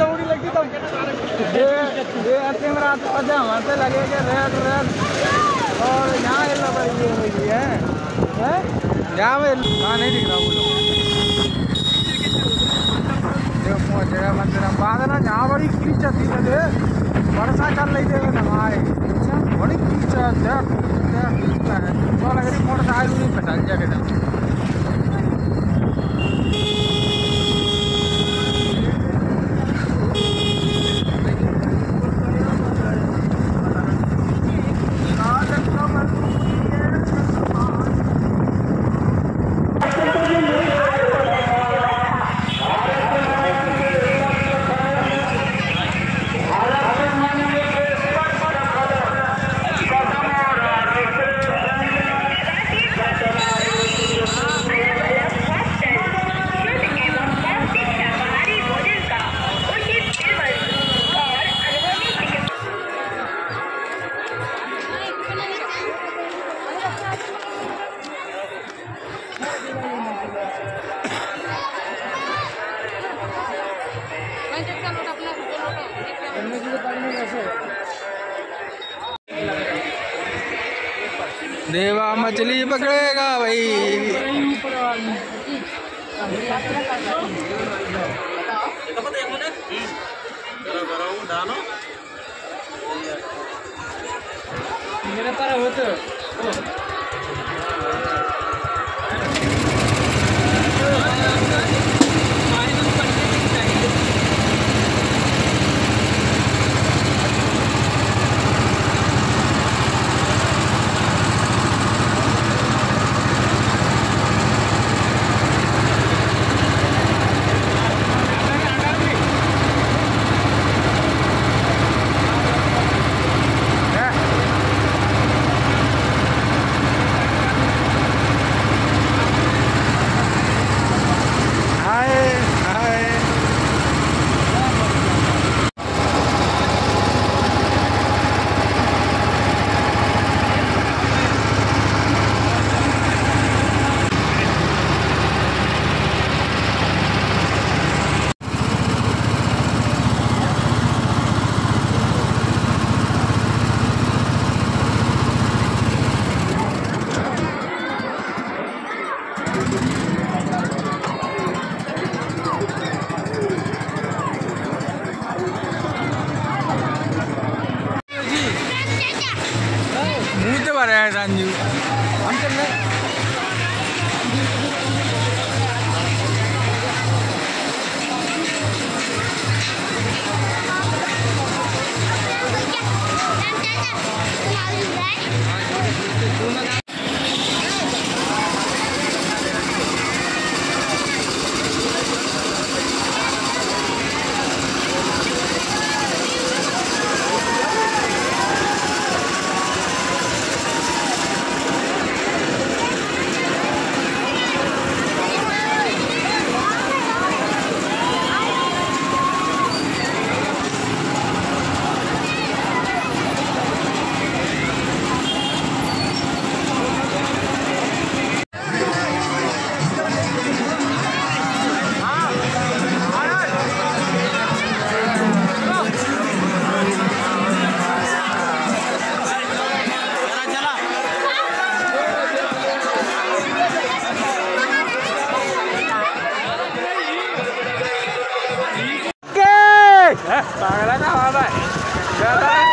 दौड़ी लगी तो ये ये कैमरा तो अच्छा वहाँ पे लगे कि रेड रेड और यहाँ ये लगी हुई है यहाँ पे हाँ नहीं दिख रहा बोलो पहुँच गया मंदिर हम। बादल यहाँ बड़ी कीच थी मुझे वर्षा चल रही थी हमारे बड़ी कीच है। मोटरसाइकिल नहीं फैसल जाए देवा मछली पकड़ेगा भाई। मेरे पर हो हाय guys. I knew.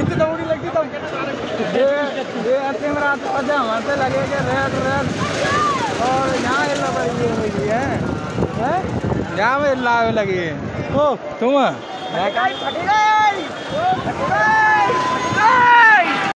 इतनी दौड़ी लगी तो ये ये ऐसे में रात पजा से लगेगा रेड रेड और यहाँ ये लगी हुई है। हैं? यहाँ में लावे लगी है। ओ तुम फटी गई फटी गई